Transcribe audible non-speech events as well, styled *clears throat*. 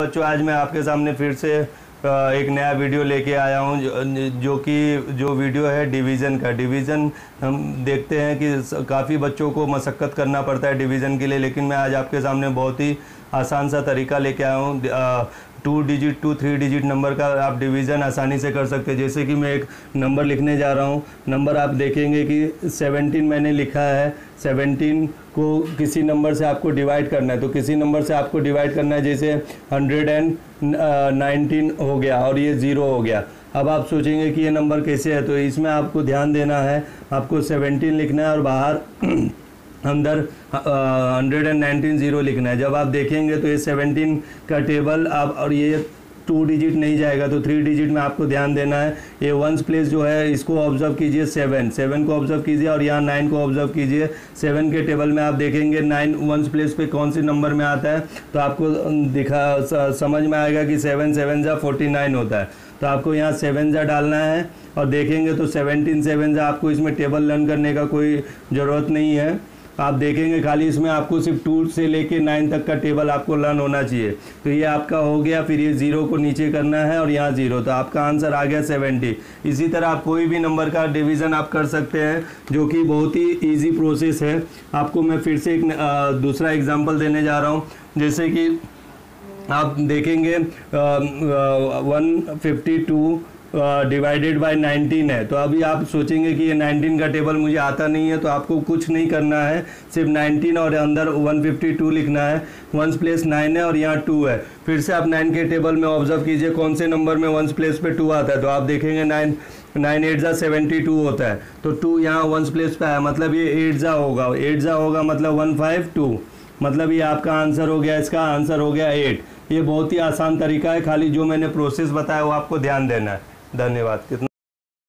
बच्चों आज मैं आपके सामने फिर से एक नया वीडियो लेके आया हूँ जो, कि जो वीडियो है डिवीज़न का। डिवीज़न हम देखते हैं कि काफ़ी बच्चों को मशक्क़त करना पड़ता है डिवीज़न के लिए लेकिन मैं आज आपके सामने बहुत ही आसान सा तरीका लेके आया हूँ। Two digit, two three digit number का आप डिवीज़न आसानी से कर सकते हैं। जैसे कि मैं एक नंबर लिखने जा रहा हूँ। नंबर आप देखेंगे कि सेवनटीन मैंने लिखा है। सेवनटीन को किसी नंबर से आपको डिवाइड करना है। तो किसी नंबर से आपको डिवाइड करना है, जैसे हंड्रेड एंड नाइनटीन हो गया और ये ज़ीरो हो गया। अब आप सोचेंगे कि ये नंबर कैसे है? तो इसमें आपको ध्यान देना है। आपको सेवनटीन लिखना है और बाहर *clears throat* अंदर हंड्रेड एंड नाइनटीन ज़ीरो लिखना है। जब आप देखेंगे तो ये सेवनटीन का टेबल आप, और ये टू डिजिट नहीं जाएगा तो थ्री डिजिट में आपको ध्यान देना है। ये वंस प्लेस जो है, इसको ऑब्ज़र्व कीजिए सेवन सेवन को ऑब्ज़र्व कीजिए और यहाँ नाइन को ऑब्ज़र्व कीजिए। सेवन के टेबल में आप देखेंगे नाइन वंस प्लेस पे कौन से नंबर में आता है? तो आपको दिखा समझ में आएगा कि सेवन सेवन जा फोर्टी नाइन होता है। तो आपको यहाँ सेवन जा डालना है और देखेंगे तो सेवनटीन सेवन जा आपको इसमें टेबल लर्न करने का कोई ज़रूरत नहीं है। आप देखेंगे खाली इसमें आपको सिर्फ़ टू से लेके नाइन तक का टेबल आपको लर्न होना चाहिए। तो ये आपका हो गया फिर ये ज़ीरो को नीचे करना है और यहाँ ज़ीरो। तो आपका आंसर आ गया सेवेंटी। इसी तरह आप कोई भी नंबर का डिवीज़न आप कर सकते हैं जो कि बहुत ही ईजी प्रोसेस है। आपको मैं फिर से एक आ, दूसरा एग्ज़ाम्पल देने जा रहा हूँ। जैसे कि आप देखेंगे one fifty two divided by 19 है। तो अभी आप सोचेंगे कि ये 19 का टेबल मुझे आता नहीं है तो आपको कुछ नहीं करना है। सिर्फ़ 19 और अंदर 152 लिखना है। वंस प्लेस 9 है और यहाँ 2 है। फिर से आप 9 के टेबल में ऑब्ज़र्व कीजिए, कौन से नंबर में वंस प्लेस पे 2 आता है। तो आप देखेंगे 9 नाइन एट ज़ा सेवेंटी टू होता है। तो टू यहाँ वंस प्लेस पे आया। मतलब ये एट ज़ा होगा। एट ज़ा होगा मतलब वन फाइव टू मतलब ये आपका आंसर हो गया, इसका आंसर हो गया एट ये बहुत ही आसान तरीका है। खाली जो मैंने प्रोसेस बताया वो आपको ध्यान देना है। धन्यवाद। कितना